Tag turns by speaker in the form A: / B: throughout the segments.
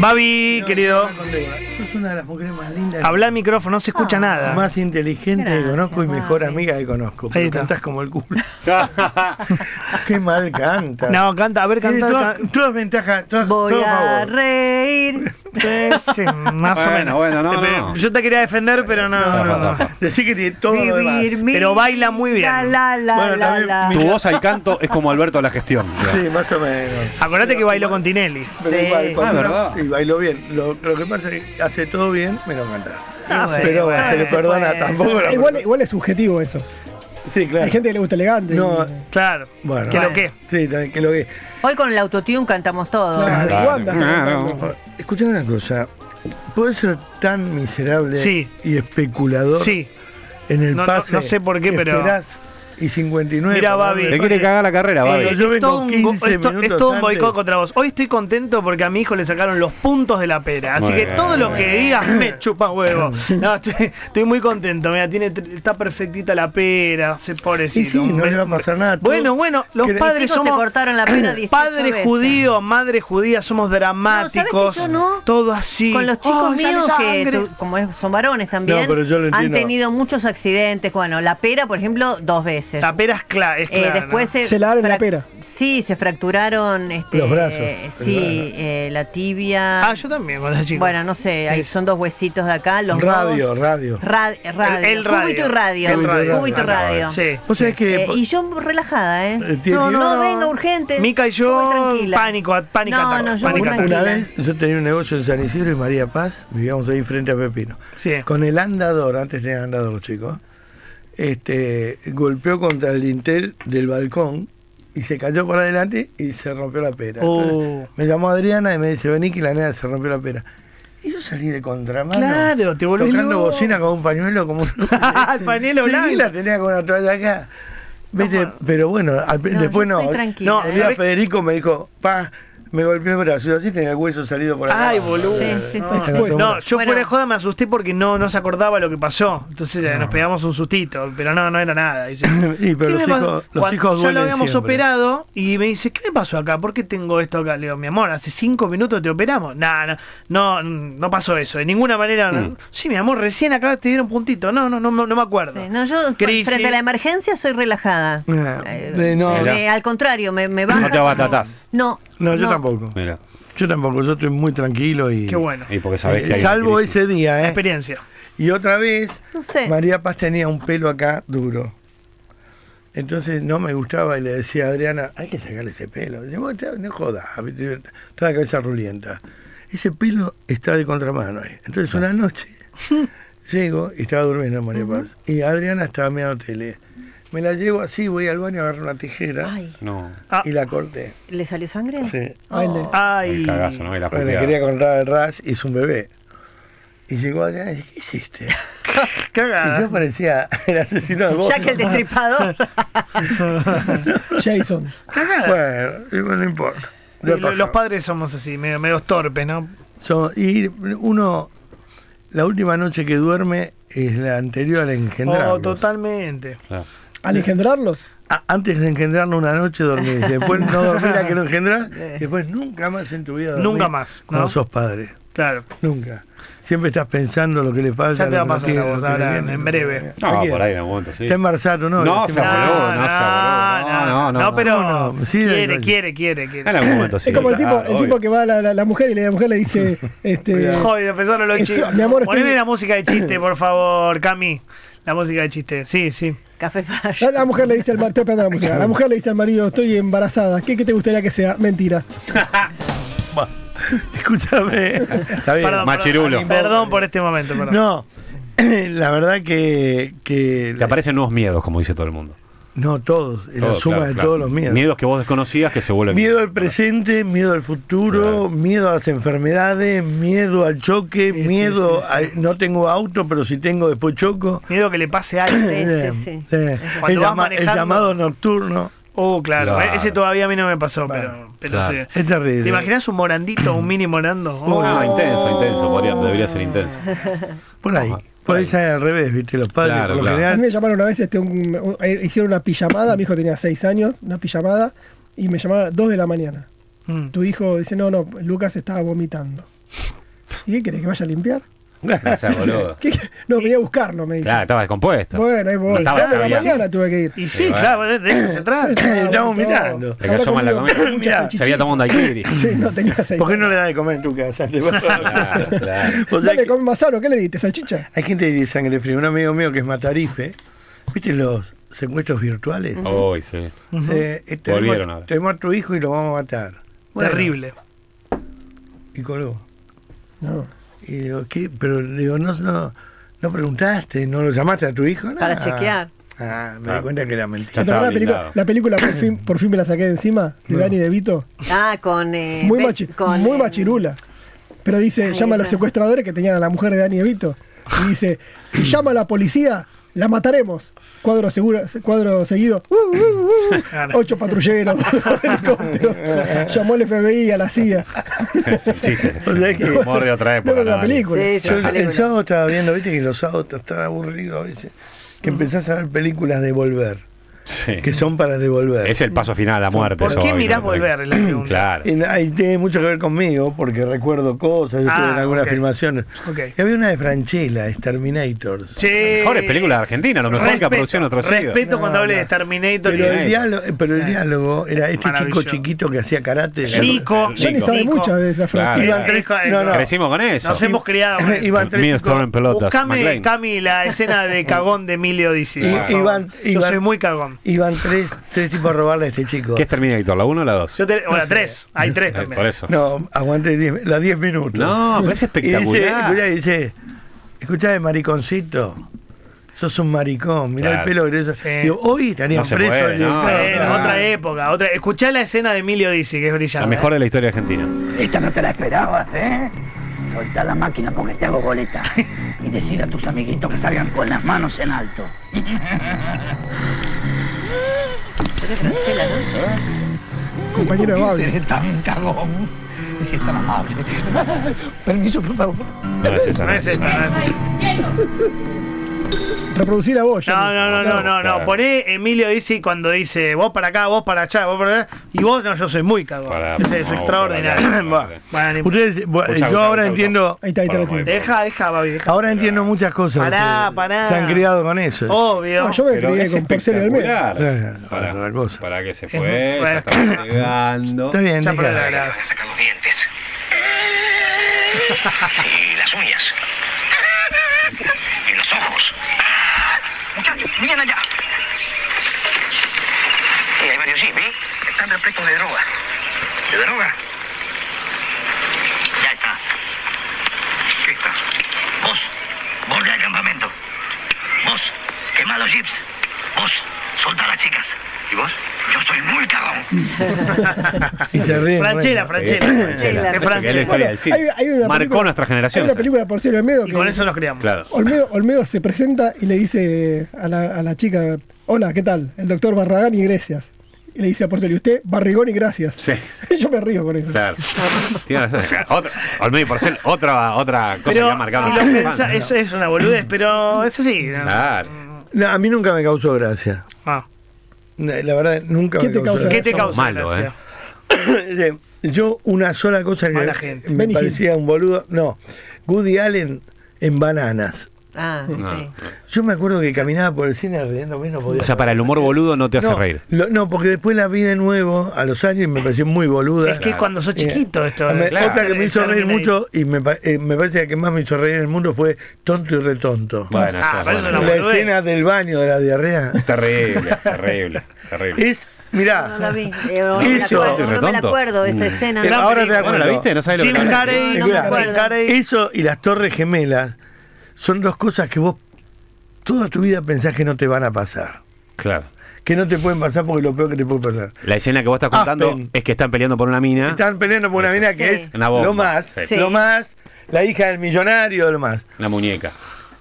A: Babi, querido.
B: Sos una de las mujeres más lindas.
A: Habla al micrófono, no se escucha
C: Ah.
A: nada.
B: Más inteligente que conozco y mejor amiga que conozco.
A: Ahí
B: Pero
A: está.
B: cantás como el culo. Qué mal canta.
A: No, canta, a ver, canta.
B: todas, todas ventajas. Todas,
C: Voy
B: todo
C: a
B: favor.
C: reír.
A: Sí, más o menos.
D: bueno, no, no.
A: Yo te quería defender, pero no.
B: No,
A: no.
B: Decí que tiene todo lo demás.
A: Pero baila muy bien.
C: La, la, la,
B: Bueno,
C: la,
B: también
C: la.
B: mi-
D: Tu voz al canto es como Alberto a la gestión.
B: Sí, más o menos.
A: Acordate que bailó con Tinelli.
B: Pero
C: Sí.
B: igual, cuando
D: Ah, ¿verdad?
B: y bailó bien. Lo, lo que pasa es que hace todo bien, menos cantar.
A: Ah,
B: pero
C: bueno,
B: se le perdona tampoco.
E: Igual, igual es subjetivo eso.
B: Sí, claro.
E: Hay gente que le gusta elegante.
B: No,
E: y-
A: Claro.
B: Bueno.
A: Que lo que.
B: Sí, también que lo que.
C: Hoy con el autotune cantamos todo.
E: Claro,
D: Claro. Claro.
B: una cosa. ¿Puede ser tan miserable
A: Sí.
B: y especulador
A: Sí.
B: en el
A: No, no-
B: pase?
A: no sé por qué,
B: que
A: pero-
B: esperás y 59.
A: Mira, Babi.
D: Te quiere cagar la carrera, Babi.
A: Eh,
B: yo
A: es
B: vengo
A: todo un, go-
B: 15
A: esto- es todo un boicot contra vos. Hoy estoy contento porque a mi hijo le sacaron los puntos de la pera. Así
D: Muy
A: que
D: bien,
A: todo lo que digas me chupa huevo. No, estoy, estoy muy contento. Mira, tiene, está perfectita la pera. Se
B: Sí,
A: pobrecito.
B: sí, no le va a pasar nada.
A: Bueno, bueno, los
B: que-
A: padres somos.
C: cortaron la pera 18
A: Padres
C: veces.
A: judíos, madres judías, somos dramáticos.
C: No, ¿sabes que yo no?
A: Todo así.
C: Con los chicos
A: Oh,
C: míos que como son varones también,
B: No, pero yo lo
C: han tenido muchos accidentes. Bueno, la pera, por ejemplo, dos veces.
A: La pera es,
C: Eh,
A: clara.
C: después se,
E: Se lavaron la pera.
C: Sí, se fracturaron este,
B: Los brazos.
C: eh, sí, eh, la tibia.
A: Ah, yo también, cuando era chico.
C: bueno, no sé, ahí
A: Sí.
C: son dos huesitos de acá. Los
B: radio,
C: dos.
B: radio.
C: Ra- radio.
A: El- el radio.
C: Cúbito y radio.
A: El radio.
C: Cúbito y radio.
A: Sí.
B: Vos sabés que.
C: Eh, y yo relajada, ¿eh? No, no,
A: no,
C: venga, urgente.
A: Mica y yo, pánico, pánico
C: No, no, yo
A: pánico
B: una vez yo tenía un negocio en San Isidro y María Paz, vivíamos ahí frente a Pepino.
A: Sí.
B: Con el andador, antes tenían andador los chicos, este, golpeó contra el dintel del balcón y se cayó por adelante y se rompió la pera.
A: Oh.
B: Entonces, me llamó Adriana y me dice, vení que la nena se rompió la pera. Y yo salí de contramano.
A: Claro, te volvés
B: Tocando
A: loco.
B: bocina con un pañuelo como un...
A: El pañuelo
B: Sí,
A: blanco.
B: la tenía con una toalla acá. Viste, pero bueno, al-
C: No,
B: después no.
A: No,
B: Un
C: ¿eh?
B: Federico me dijo, pa, me golpeó el brazo. Yo así tenía el hueso salido por acá.
A: Ay, boludo.
C: Sí, sí, sí.
A: No, yo
C: Bueno.
A: fuera de joda me asusté porque no, no se acordaba lo que pasó. Entonces eh, nos pegamos un sustito, pero no, no era nada. Dice,
B: Sí, pero
A: ¿qué
B: los hijos, los hijos
A: ya lo habíamos
B: siempre.
A: operado y me dice, ¿qué me pasó acá? ¿Por qué tengo esto acá? Le digo, mi amor, hace cinco minutos te operamos. Nah, no, no, no pasó eso. De ninguna manera. no.
D: Mm.
A: Sí, mi amor, recién acá te dieron puntito. No, no, no, no me acuerdo.
C: Sí, no, yo
A: Crisis.
C: frente a la emergencia soy relajada. Eh,
B: eh,
D: Mirá.
C: al contrario, me, me baja
D: No te abatatás.
C: No,
B: no, yo tampoco.
D: Mira.
B: Yo tampoco, yo estoy muy tranquilo y.
A: Qué bueno.
D: Y porque sabés que
B: Eh,
D: hay.
B: salvo ese día, ¿eh?
A: Experiencia.
B: Y otra vez,
C: No sé.
B: María Paz tenía un pelo acá duro. Entonces no me gustaba y le decía a Adriana, hay que sacarle ese pelo. Dice, "Vos te- no jodas, toda la cabeza rulienta. Ese pelo está de contramano ahí. Entonces una noche llego y estaba durmiendo María Paz. Y Adriana estaba mirando tele. Me la llevo así, voy al baño, agarro una tijera
C: Ay,
D: No.
A: Ah,
B: y la corté.
C: ¿le salió sangre?
B: Sí.
E: Ay, le-
A: ay.
D: El cagazo, ¿no? Y la
B: le quería contar el ras y es un bebé. Y llegó Adriana y dice, ¿qué hiciste? Y
A: Cagada.
B: yo parecía el asesino de
C: que el destripador.
E: Jason.
A: Cagada.
B: Bueno, no importa.
A: Y lo- los padres somos así, medio, medio torpes, ¿no?
B: So- y uno, la última noche que duerme es la anterior al engendrarlo.
A: Oh, totalmente.
D: Claro.
E: Al engendrarlos.
B: Antes de engendrarlo una noche dormís, después no dormís la que lo engendrás, después nunca más en tu vida dormís
A: Nunca más,
B: Cuando
A: ¿no?
B: sos padre,
A: Claro.
B: nunca. Siempre estás pensando lo que le falta.
A: Ya te va a pasar a vos, ahora, en breve.
D: No, por ahí en algún momento, sí.
B: Está embarazado, ¿no?
D: No, se abueló, no, se abueló. No, no, no,
A: No,
D: no.
A: pero
B: No, no, sí,
A: quiere, quiere, quiere, quiere.
D: En algún momento sí.
E: es como el tipo, el tipo que va a la, la- la mujer y la mujer le dice, este,
A: Joder, empezaron los chistes.
E: mi amor, estoy-
A: Poneme la música de chiste, por favor, Cami. La música de chiste. Sí, sí.
C: Café
E: la, mujer le dice al marido, estoy la música, la mujer le dice al marido, estoy embarazada, ¿qué, qué te gustaría que sea? Mentira.
B: Escúchame. Está bien.
A: Perdón,
D: Machirulo.
A: Perdón, perdón por este momento, perdón.
B: No, la verdad que. que
D: Te aparecen nuevos miedos, como dice todo el mundo.
B: No, todos. La
D: Todos,
B: suma
D: claro,
B: de
D: claro.
B: todos los miedos.
D: Miedos que vos desconocías que se vuelven.
B: Miedo al presente, miedo al futuro,
D: Claro.
B: miedo a las enfermedades, miedo al choque,
A: Sí,
B: miedo
A: sí, sí.
B: a no tengo auto, pero si tengo después choco.
A: Miedo que le pase algo.
C: Sí, sí, sí.
A: Cuando
B: el, llama- el llamado nocturno
A: Oh, claro.
D: Claro.
A: Ese todavía a mí no me pasó, pero, pero
D: claro.
A: sí.
B: es terrible.
A: ¿Te imaginas un morandito, un mini morando? Oh,
D: Ah, intenso, intenso. podría- debería ser intenso.
B: Por ahí. Por ahí al revés, ¿viste? Los padres,
D: Claro,
B: por lo
D: claro.
E: A mí
B: general.
E: me llamaron una vez, este, un- un- eh, hicieron una pijamada, mi hijo tenía 6 años, una pijamada, y me llamaron a las 2 de la mañana.
A: Mm.
E: Tu hijo dice, no, no, Lucas estaba vomitando. ¿Y qué querés que vaya a limpiar?
D: No seas boludo.
E: No, venía a buscarlo, me dice.
D: Claro, estaba descompuesto.
E: Bueno, ahí voy.
D: No estaba
E: de la mañana tuve que ir.
A: Y sí,
D: bueno.
A: claro, de, de eso se trata.
B: Estamos mirando.
D: Le cayó mal la comida. Se había tomado un daiquiri.
E: Sí, no tenía seis.
B: ¿Por qué no le das de comer en tu casa? A-
D: Claro, claro.
B: Sea
E: Dale, come más sano, ¿qué le diste? ¿Salchicha?
B: hay gente que tiene sangre fría. Un amigo mío que es matarife. ¿Viste los secuestros virtuales?
D: Uy, sí.
B: Eh, tenemos,
D: Volvieron ahora.
B: tenemos a tu hijo y lo vamos a matar. Bueno,
A: Terrible.
B: Y colgó.
E: No.
B: Y digo, ¿qué? Pero digo, no, no, no preguntaste, no lo llamaste a tu hijo.
C: Para
B: Nada.
C: chequear.
B: Ah, me di
D: Claro.
B: cuenta que era mentira.
E: ¿Te
D: estaba
E: acordás la película, la película por fin, por fin me la saqué de encima? De Dani De Vito.
C: Ah, con. eh,
E: Muy, machi-
C: con,
E: muy
C: eh,
E: machirula. Pero dice, llama a los secuestradores que tenían a la mujer de Dani De Vito. Y dice, si llama a la policía, la mataremos. Cuadro, seguro, cuadro seguido. uh, uh, uh, ocho patrulleros, helicópteros. Llamó al FBI, a la CIA.
D: Es un chiste.
B: O sea que-
D: Humor de otra época.
E: Luego de la
D: ¿no?
E: película.
C: Sí, sí,
B: Yo el sábado estaba viendo, viste que los sábados están aburridos a veces, que empezás a ver películas de volver,
D: Sí.
B: que son para devolver.
D: Es el paso final a la muerte.
A: ¿Por
D: eso
A: qué mirás
D: ¿no?
A: volver? La pregunta.
D: Claro.
B: Y ahí tiene mucho que ver conmigo, porque recuerdo cosas, yo
A: Ah,
B: estuve en algunas
A: ok.
B: filmaciones.
A: Ok.
B: Y había una de Franchella, Exterminators.
A: Sí.
D: Mejores películas de Argentina, lo mejor que ha producido siglo.
A: Respeto cuando
B: No,
A: hable de
B: no.
A: Terminator
B: Pero
A: y
B: el diálogo, pero el
A: Sí.
B: diálogo era este chico chiquito que hacía karate.
A: Chico.
E: Yo ni sabe muchas de esas
D: Claro.
E: frases.
D: Crecimos con eso.
A: Nos hemos criado.
D: Storm en pelotas.
A: Buscame. Cami, la escena de cagón de Emilio Dizzy.
B: I-
A: por favor.
B: Iván-
A: Yo
B: Iván-
A: soy muy cagón.
B: Iban tres, tres tipos a robarle a este chico.
D: ¿Qué es Terminator? ¿La 1 o la 2?
A: Yo te, bueno, tres. Hay tres
D: Eh,
A: también.
D: Por eso.
B: No, aguante diez- las 10 minutos.
D: No, pero es
B: Y dice,
D: espectacular.
B: escuchá, y dice, escuchá, mariconcito, sos un maricón, mirá
D: Claro.
B: el pelo grueso.
A: Sí.
B: Digo, hoy estarían
D: No
B: presos.
D: puede, no,
B: claro, claro.
A: otra época. Otra... Escuchá la escena de Emilio Dizzy, que es brillante.
D: La mejor de la historia argentina.
F: Esta no te la esperabas, ¿eh? Soltá la máquina porque te hago goleta. Y decir a tus amiguitos que salgan con las manos en alto.
C: Pero es Franchella, ¿no?
E: Compañero de Babi.
F: seré tan cagón? Y si es tan amable. Permiso, por favor.
D: No es esa.
A: No es esta, no es esta.
E: Reproducir la voz.
A: No, no, no, no, no, no. Poné Emilio Dizzy cuando dice vos para acá, vos para allá, vos para allá. Y vos, no, yo soy muy cagón.
D: Para-
A: es
D: no,
A: extraordinario.
D: para-
B: Ustedes, yo ahora entiendo,
E: Ahí está, ahí está
D: Para.
A: Deja, deja, Babi, deja.
B: ahora entiendo muchas cosas.
A: Pará, pará.
B: Se han criado con eso.
A: Obvio.
E: No, yo me
D: Pero
E: crié
D: es
E: con Porcelio del.
B: Eh,
D: Para, para que se fue, ya
A: bueno.
D: estamos llegando.
B: Está bien,
A: Ya, la-
F: sacar los dientes. Y las uñas. Y los ojos. Muchachos, miren allá. Y hay varios jeeps, ¿eh? Están repletos de droga. ¿De droga? Ya está. ¿Qué está? Vos, volvé al campamento. Vos, quemá los jeeps. Vos, soltá a las chicas. ¿Y vos? Yo soy muy cagón.
B: Y se ríen.
A: Franchella. Franchella.
E: Hay- hay una
D: Marcó
E: película-
D: nuestra
E: Hay
D: generación.
E: una
D: esa.
E: película de Porcelio del Medio
A: Y
E: que
A: con eso nos criamos.
D: Claro.
E: Olmedo, Olmedo se presenta y le dice a la, a la chica, hola, ¿qué tal? El doctor Barragán y Gracias. Y le dice a Porcelio, usted, Barrigón y Gracias.
D: Sí.
E: Yo me río con eso.
D: Claro. Tiene razón. Otra, Olmedo y Porcel, otra, otra cosa que ha marcado.
A: si
D: nuestra
A: lo
D: infancia.
A: pensás, eso es una boludez, pero es así. No,
B: a mí nunca me causó gracia.
A: Ah,
B: La verdad, nunca
E: ¿Qué
B: me
E: te causa
A: ¿Qué te causa gracia?
B: Eh, Yo, una sola cosa que
A: Mala gente.
B: me
E: Benny
B: parecía un boludo. No, Woody Allen en bananas.
C: Ah,
D: No.
C: sí.
B: Yo me acuerdo que caminaba por el cine riéndome y no podía.
D: O sea, para el humor boludo no te hace
B: no,
D: reír.
B: lo- no, porque después la vi de nuevo a los años y me pareció muy boluda.
A: Es que cuando sos chiquito esto.
B: Me-
A: claro,
B: Otra que me hizo reír mucho y me, eh, me parece que la que más me hizo reír en el mundo fue Tonto y Retonto.
D: Bueno,
A: Ah,
D: eso
A: no-
B: la escena del baño de la diarrea
D: Terrible, terrible, terrible.
B: es, mirá,
C: No la vi. Eh, no, me la
B: Eso.
C: acuerdo, no me acuerdo esa
D: Mm.
C: escena.
B: Pero
C: no.
B: ahora te acuerdas.
D: Bueno, ¿la viste? No sabes lo
A: Jim
D: que
A: Jim. Carrey.
B: Eso y las torres gemelas son dos cosas que vos toda tu vida pensás que no te van a pasar.
D: Claro.
B: Que no te pueden pasar porque es lo peor que te puede pasar.
D: La escena que vos estás contando
B: Aspen.
D: es que están peleando por una mina.
B: Están peleando por una mina que
C: Sí.
B: es
D: Una bomba.
B: lo más,
D: Sí.
B: lo más, la hija del millonario, lo más.
D: La muñeca.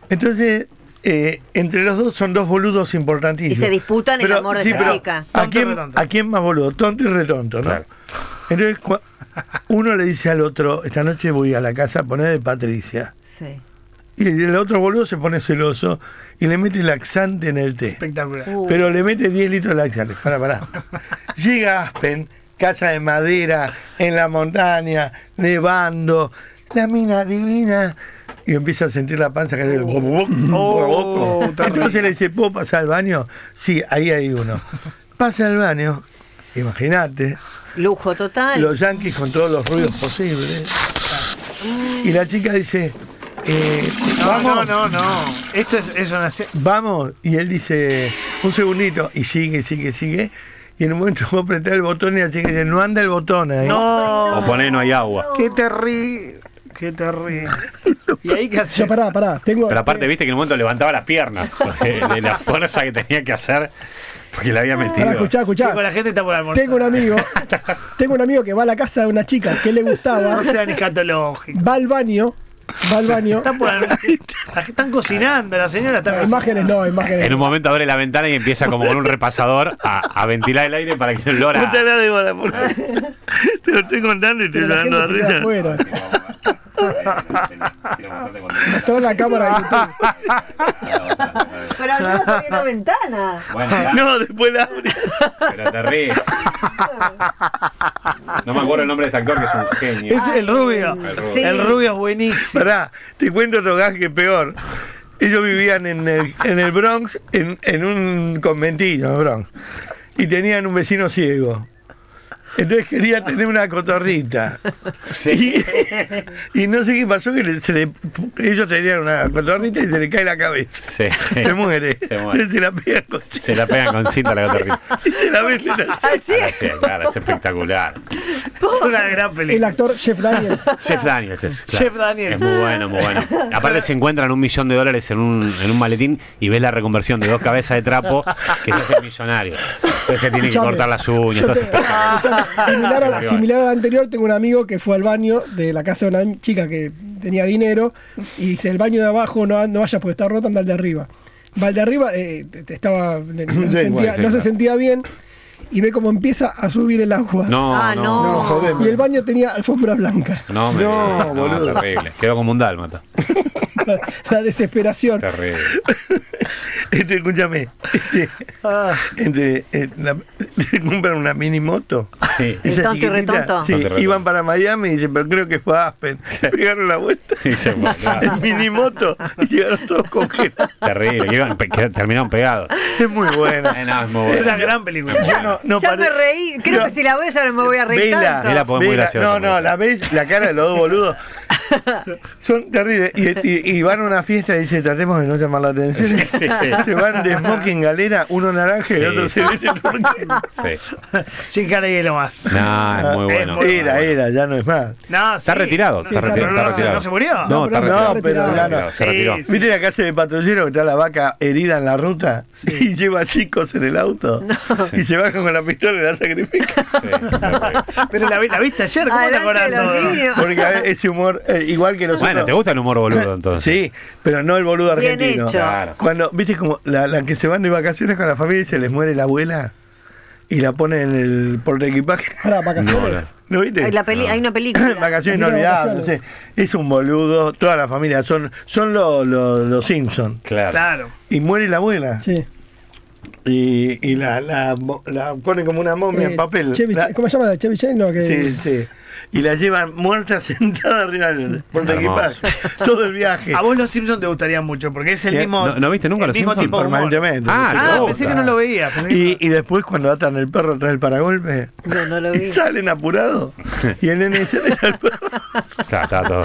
B: Entonces, eh, entre los dos son dos boludos importantísimos.
C: Y se disputan el amor de esa
B: pero
C: chica.
B: ¿a quién. ¿A quién más boludo? Tonto y retonto, ¿no?
D: Claro.
B: Entonces, uno le dice al otro, esta noche voy a la casa a poner de Patricia.
C: Sí.
B: Y el otro boludo se pone celoso y le mete laxante en el té.
A: Espectacular.
C: Uh,
B: Pero le mete 10 litros de laxante. Para, para. Llega Aspen, casa de madera, en la montaña, nevando. la mina divina. Y empieza a sentir la panza que hace el
A: Oh,
B: Entonces le dice, ¿puedo pasar al baño? Sí, ahí hay uno. Pasa al baño, imagínate,
C: Lujo total.
B: los yanquis con todos los ruidos posibles. Y la chica dice, eh,
A: No,
B: vamos,
A: no, no, no. Esto es, es una.
B: vamos. Y él dice, un segundito, y sigue, sigue, sigue. Y en un momento vos apretás el botón y la chica dice, no anda el botón ahí.
A: No.
D: O poné no hay agua.
A: Qué terrible. Qué terrible. ¿Y ahí qué
E: Ya
A: haces?
E: pará, pará. Tengo,
D: Pero aparte,
E: eh,
D: viste que en un momento levantaba las piernas. de la fuerza que tenía que hacer. Porque la había metido.
E: pará, escuchá, escuchá.
A: Chico, la gente está por almorzar.
E: Tengo un amigo, tengo un amigo que va a la casa de una chica que le gustaba,
A: No sean escatológicos.
E: va al baño, va al baño.
A: Están, por almorzar. Están cocinando, la señora está
E: No, imágenes no, imágenes.
D: En un momento abre la ventana y empieza como con un repasador a, a ventilar el aire para que el olor a...
B: Puta la de bola, por- Te lo estoy contando y estoy
E: Pero la
B: risa.
E: Afuera. Mostrar la cámara de YouTube.
C: Pero no salió la ventana.
D: Bueno, ya,
B: No, después la abre.
D: pero te ríes. No me acuerdo el nombre de este actor que es un genio.
A: Es el rubio.
D: El rubio.
C: Sí.
A: El rubio es buenísimo.
B: Pará, te cuento otro gas que peor. Ellos vivían en el, en el Bronx, en, en un conventillo en el Bronx, y tenían un vecino ciego. Entonces quería tener una cotorrita.
D: Sí.
B: Y, y no sé qué pasó, que le- se le- ellos tenían una cotorrita y se le cae la cabeza.
D: Sí, sí.
B: Se muere.
D: Se muere.
B: Se la pega con
D: Se la pegan con cinta a la cotorrita.
B: y se la venden así.
D: Ahora sí, claro, es espectacular.
A: Es una gran
E: El
A: película.
E: actor Jeff Daniels.
D: Chef Daniels es. claro.
A: Chef Daniels.
D: Es muy bueno, muy bueno. Aparte se encuentran un millón de dólares en un, en un maletín y ves la reconversión de dos cabezas de trapo que se hace millonario. Entonces se tiene que cortar las uñas. entonces-
E: similar, a, similar al anterior, tengo un amigo que fue al baño de la casa de una chica que tenía dinero y dice, el baño de abajo no, no vayas porque está roto, anda al de arriba. Va al de arriba, eh, estaba, no, se
B: Sí,
E: sentía,
D: bueno, sí,
E: no se
D: claro.
E: sentía bien y ve cómo empieza a subir el agua.
D: No,
C: Ah,
D: no,
C: no.
B: No, jodeme.
E: Y el baño tenía alfombra blanca.
D: No, me
B: no, boludo.
D: terrible. Quedó como un dálmata.
E: la desesperación.
D: Terrible.
B: Este, escúchame. Este,
A: Ah,
B: entre, eh, la- le compran una mini moto.
D: Sí.
C: El
B: Esa
C: tonto y
B: chiquitita,
C: retonto.
B: Sí,
D: Tonto y retonto.
B: iban para Miami y dicen, pero creo que fue a Aspen. Pegaron la vuelta
D: Sí, se fue, claro.
B: en mini moto y llegaron todos congelados.
D: Terrible. iban- pe- terminaron pegados.
B: Es muy buena.
D: Eh, no, es muy
A: una gran película.
B: Yo no, no
C: ya me reí. Creo
B: No.
C: que si la veo ya no me voy a reír
B: Vela,
C: tanto.
D: Vela, muy
B: Vela.
D: graciosa,
B: No, no, la ves, la cara de los dos boludos. Son terribles. Y, y- y van a una fiesta y dicen, tratemos de no llamar la atención.
D: Sí, sí, sí.
B: Se van de smoking galera, uno naranja y el otro celeste.
A: Sin cara y hielo más.
D: No, es muy
A: Es
D: bueno.
A: muy
B: Era, era, ya no es más.
A: No,
D: Está retirado.
E: Sí,
D: Está retirado.
A: ¿No,
D: Está
A: no,
D: retirado.
A: ¿No se murió?
D: No, está
E: pero-
D: retirado.
B: No, pero ya no.
D: Se
A: Sí,
D: retiró.
A: sí.
B: ¿Viste la casa de patrullero que está la vaca herida en la ruta? Y lleva chicos en el auto. Y se baja con la pistola y la sacrifica.
A: Pero la, vi- la viste ayer, ¿cómo te
C: Adelante
A: acordás todo?
C: niños.
B: Porque a ver, ese humor, eh, igual que nosotros.
D: Bueno, ¿te gusta el humor boludo entonces?
B: Sí, pero no el boludo
C: Bien
B: argentino.
C: hecho.
D: Claro.
B: Cuando, viste como la, la que se van de vacaciones con la familia y se les muere la abuela y la ponen en el por equipaje.
E: Para vacaciones.
D: No, no.
B: ¿No viste?
C: Hay, la peli- hay una película.
B: Vacaciones inolvidables.
E: vacaciones.
B: Es un boludo, toda la familia son son los los los Simpsons.
D: Claro.
A: Claro.
B: Y muere la abuela.
E: Sí.
B: Y, y la, la, la ponen como una momia
E: Eh,
B: en papel.
E: Chevy-
B: La-
E: ¿Cómo se llama? ¿Chevy Chase? No, que...
B: sí, sí. Y la llevan muerta sentada arriba del portaequipaje. Todo el viaje.
A: A vos los Simpsons te gustarían mucho, porque es el
B: ¿Qué?
A: mismo.
D: ¿No- no viste nunca
A: el
D: Los
A: mismo
D: Simpsons?
A: tipo de humor.
B: Permanentemente.
D: Ah,
A: Ah, pensé que no lo veía.
B: Y, y después cuando atan el perro tras el paragolpe,
C: No, no lo vi.
B: y salen apurados. Y el nene "Deja el perro".
D: Está todo.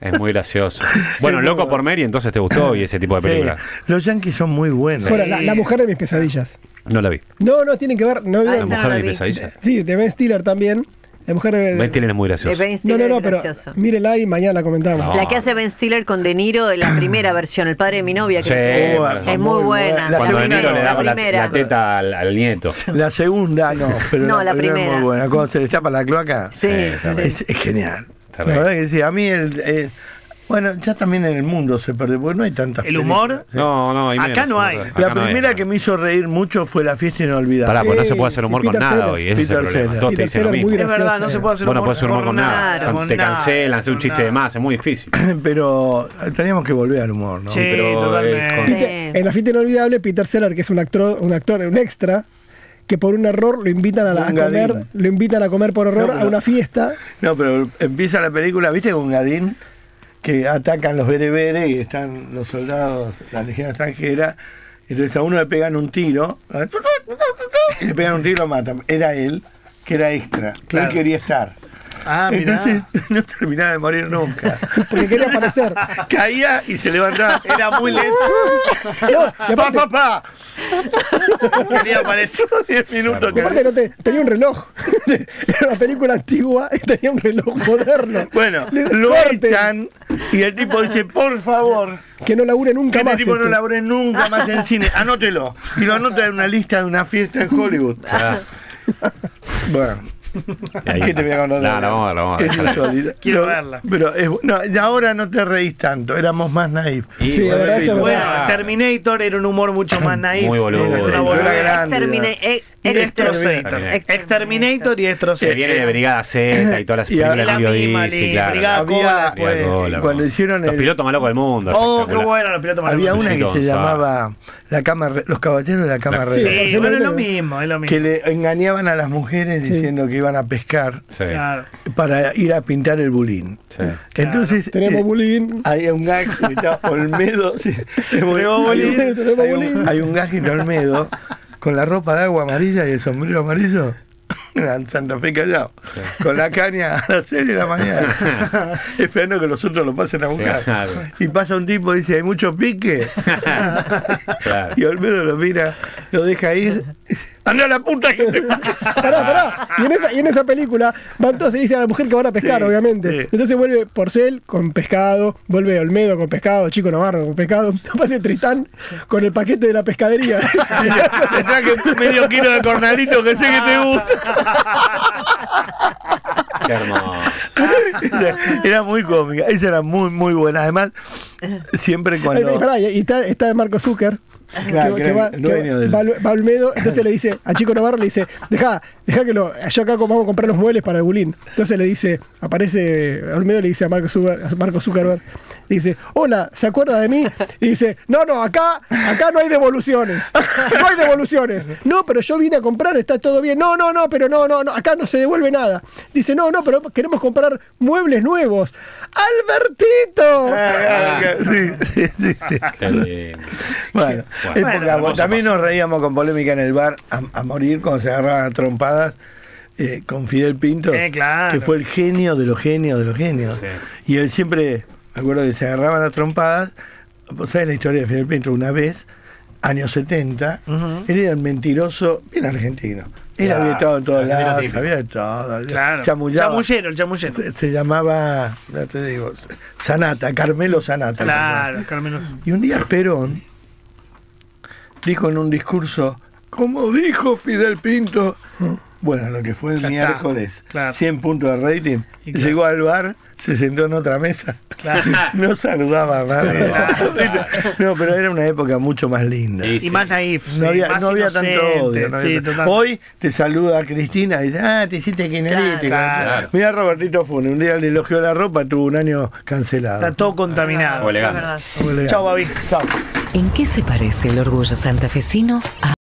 D: Es muy gracioso. Bueno, Loco por Mary, entonces te gustó y ese tipo de
B: Sí,
D: película.
B: Los yankees son muy buenos.
E: Fuera, la, la mujer de mis pesadillas.
D: No la vi.
E: No, no, tienen que ver. No,
C: Ah,
D: La
E: vieron?
C: no,
D: mujer
C: la
D: de mi pesadilla.
E: Sí, de Ben Stiller también. La mujer de.
D: Ben Stiller es muy
C: De
D: gracioso.
C: Ben
E: no,
C: Stiller
E: no, no,
C: es
E: pero
C: gracioso.
E: mírela y mañana la comentamos.
D: No.
C: La que hace Ben Stiller con De Niro de la primera versión, el padre de mi novia. Que
D: Sí, bueno.
C: es muy buena.
B: La
D: Cuando De
B: segunda
D: Niro
B: no,
D: le
C: la
D: da la,
C: primera.
D: la teta al, al nieto.
B: La segunda no, pero
C: No,
B: la,
C: la
B: primera, es muy buena. Cuando se les tapa la cloaca,
C: Sí,
B: es, es genial.
D: Terrible.
B: La verdad que sí, a mí el... bueno, ya también en el mundo se perdió, porque no hay tantas
A: ¿El humor?
B: sí.
D: No, no, hay
A: Acá
D: menos,
A: no hay.
D: acá
B: La
D: no hay.
B: primera que me hizo reír mucho fue La fiesta inolvidable.
D: Pará, pues no se puede hacer humor con
E: Peter
D: nada
E: Sellers.
D: hoy, ese es el
B: Peter
D: problema.
B: Sellers.
D: Todos te
E: Peter
D: dicen lo
E: Sellers muy
D: mismo.
A: Es verdad, no se puede hacer
D: Vos no
A: humor
D: puedes hacer humor con nada.
C: Claro,
A: con
D: Te
A: nada,
D: cancelan, hacer un chiste de
A: nada.
D: más, es muy difícil.
B: Pero teníamos que volver al humor, ¿no?
A: Sí,
D: pero, eh,
A: totalmente.
D: con-
E: Peter- en la fiesta inolvidable, Peter Sellers, que es un actor, un actor, un extra, que por un error lo invitan a, la- a comer, lo invitan a comer por error
B: No,
E: a
B: pero-
E: una fiesta.
B: No, pero empieza la película, ¿viste? Con Gadín, que atacan los bereberes y están los soldados, la legión extranjera. Entonces a uno le pegan un tiro, y le pegan un tiro y lo matan. Era él, que era extra, que
A: Claro.
B: él quería estar.
A: Ah, mirá.
B: Entonces no terminaba de morir nunca.
E: Porque quería aparecer.
B: Caía y se levantaba.
A: Era muy lento.
E: No, y
B: ¡Pa,
E: aparte,
B: pa, pa!
A: Quería aparecer.
B: 10 minutos.
E: y aparte no te- tenía un reloj. Era una película antigua y tenía un reloj moderno.
B: Bueno,
E: Le-
B: lo
E: corten,
B: echan y el tipo dice, por favor,
E: Que no labure nunca
B: que este
E: más.
B: tipo no
E: este.
B: labure nunca más en cine. Anótelo. Y lo anota en una lista de una fiesta en Hollywood.
D: Ah,
B: Bueno.
D: Ahí-
B: ¿Qué te voy a contar?
D: No, la vamos a ver, la vamos a ver.
B: Es insólito.
A: Quiero verla.
B: Pero es, no, y ahora no te reís tanto, éramos más naif.
D: Y
E: Sí,
D: bueno,
E: verdad,
A: Bueno. Terminator era un humor mucho más naif.
D: Muy boludo.
C: Eh,
A: Y.
D: Exterminator.
A: Exterminator y
D: Se
A: Destrozator.
D: viene de Brigada Z y todas las películas de
A: li-
D: claro.
A: Cola,
B: cuando hicieron
D: Los
B: el-
D: pilotos más locos del mundo.
A: Oh, qué bueno, los pilotos más
B: Había una que se llamaba la cama, Re- Los Caballeros de la Cama
E: Sí,
B: Redonda,
A: Sí, bueno, es lo mismo, es lo mismo.
B: que le engañaban a las mujeres
E: Sí.
B: diciendo que iban a pescar
D: Sí,
B: para ir a pintar el bulín.
D: sí.
B: Entonces,
E: Tenemos
B: eh,
E: bullying.
B: hay un gag que está Olmedo.
A: Tenemos
B: hay, un,
E: bullying, tenemos
B: hay un- hay un gag en Olmedo con la ropa de agua amarilla y el sombrero amarillo. En Santa Fe Callao, con la caña a las 6 de la mañana, esperando que los otros lo pasen a buscar.
D: Claro.
B: Y pasa un tipo y dice: Hay mucho pique.
D: Claro.
B: Y Olmedo lo mira, lo deja ir. ¡Anda a la puta que te
E: Pará, pará. Y en, esa, y en esa película van todos y dicen a la mujer que van a pescar,
B: Sí,
E: obviamente.
B: sí.
E: Entonces vuelve Porcel con pescado, vuelve Olmedo con pescado, Chico Navarro con pescado. Aparece Tristán con el paquete de la pescadería.
B: Te traje medio kilo de cornalito que sé que te gusta.
D: Qué hermoso.
B: Era muy cómica, esa era muy, muy buena. Además, siempre
E: Y
B: cuando.
E: pará, y está, está Marco Zucker.
B: Claro, que del-
E: va, Olmedo, entonces le dice, a Chico Navarro le dice, deja, deja que lo, yo acá vamos a comprar los muebles para el bulín. Entonces le dice, aparece, Olmedo le dice a Marco, Zucker, a Marco Zuckerberg, dice, hola, ¿se acuerda de mí? Y dice, no, no, acá, acá no hay devoluciones, no hay devoluciones. No, pero yo vine a comprar, está todo bien. No, no, no, pero no, no, no, acá no se devuelve nada. Dice, no, no, pero queremos comprar muebles nuevos. ¡Albertito!
B: Ah, sí, sí, sí, sí.
D: Qué lindo.
B: Bueno, época- también nos reíamos con polémica en el bar a, a morir cuando se agarraban a trompadas eh, con Fidel Pinto,
A: Eh, claro.
B: que fue el genio de los genios de los genios.
D: Sí.
B: Y él siempre, acuerdo que se agarraban a trompadas. ¿Vos sabés la historia de Fidel Pinto? Una vez, años 70,
A: Ujú.
B: él era el mentiroso, bien argentino. Él
D: Claro,
B: había estado en todos lados, sabía de todo.
A: Claro.
B: Chamullaba.
A: Chamullero, el chamullero.
B: Se, se llamaba, ya te digo, Sanata, Carmelo Sanata.
A: Claro, Carmen.
B: Y un día Perón dijo en un discurso, como dijo Fidel Pinto, bueno, lo que fue el
A: Ya está.
B: miércoles,
A: Claro.
B: 100 puntos de rating,
A: claro.
B: llegó al bar, se sentó en otra mesa,
A: Claro.
B: no saludaba a nadie.
A: Claro.
B: No, pero era una época mucho más linda.
D: Y
A: Y
D: sí.
A: más naif. sí,
B: No había,
A: más
B: no había tanto odio. no había
A: sí,
B: tanto-
A: total.
B: Hoy te saluda Cristina y dice, ah, te hiciste.
A: Claro.
B: Mira Robertito Fune, un día le elogió la ropa, tuvo un año cancelado.
A: Está todo contaminado.
D: O elegante.
C: verdad.
B: Muy elegante.
A: Chau, Babi. Chau.
G: ¿En qué se parece el orgullo santafesino a